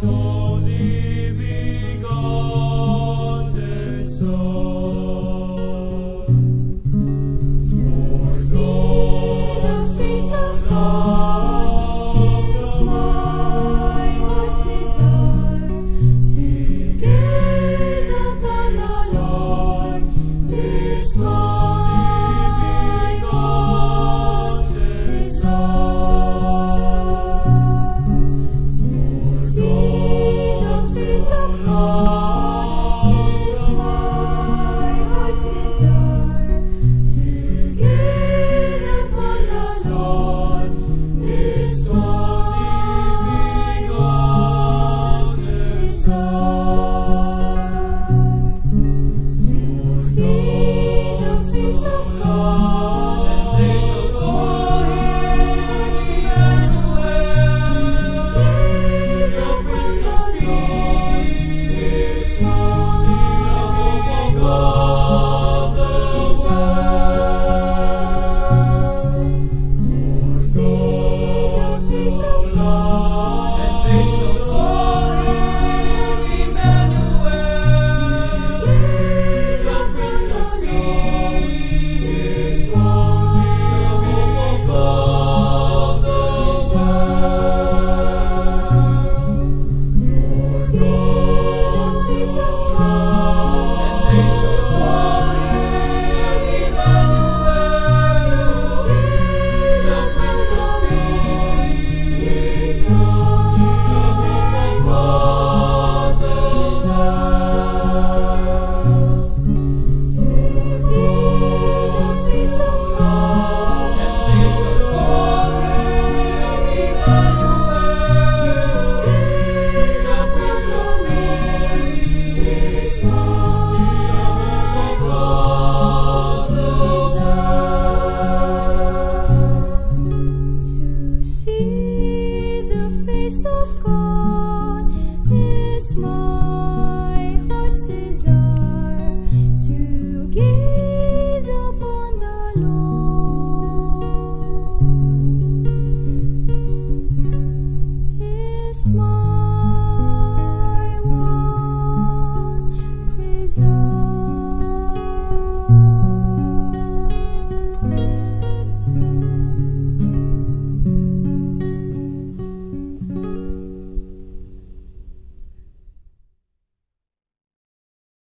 So